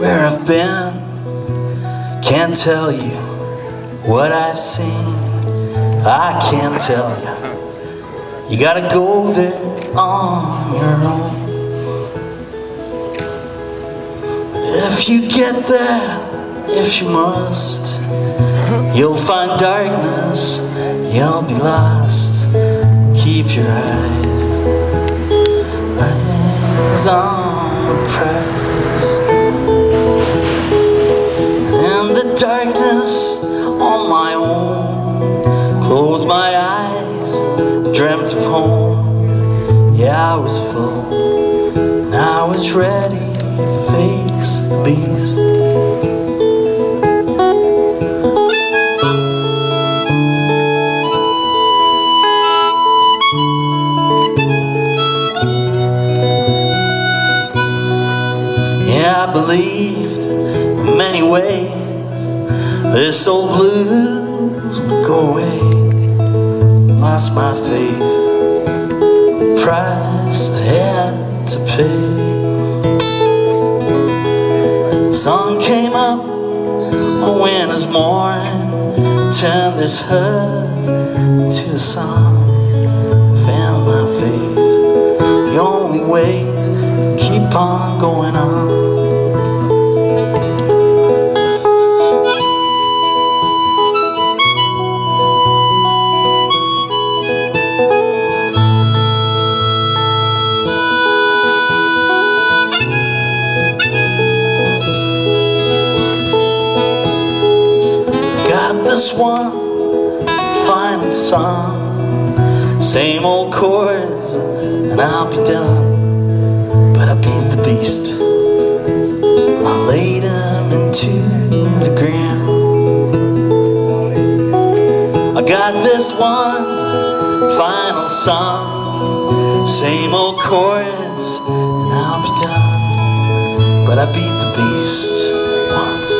where I've been. Can't tell you what I've seen. I can't tell you. You gotta go there on your own. If you get there, if you must, you'll find darkness, you'll be lost. Keep your eyes, eyes on the prize. Darkness on my own, closed my eyes, dreamt of home. Yeah, I was full, and I was ready to face the beast. Yeah, I believed in many ways this old blues would go away. Lost my faith, the price I had to pay. Sun came up a winter's morn, turned this hurt to a song. Found my faith, the only way to keep on going on. This one final song, same old chords, and I'll be done. But I beat the beast, I laid him into the ground. I got this one final song, same old chords, and I'll be done. But I beat the beast once,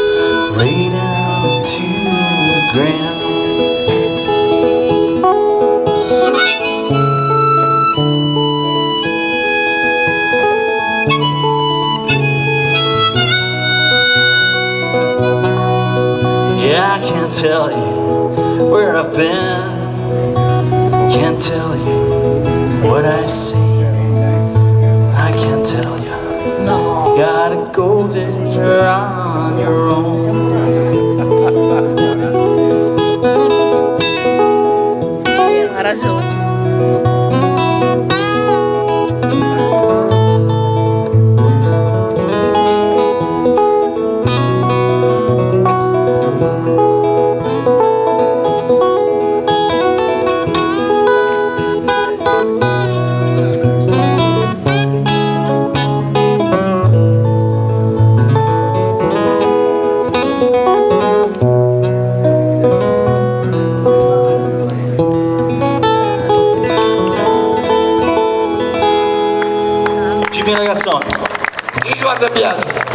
laid him into ground. Yeah, I can't tell you where I've been. Can't tell you what I've seen. ragazzoni. Riguarda Piazza.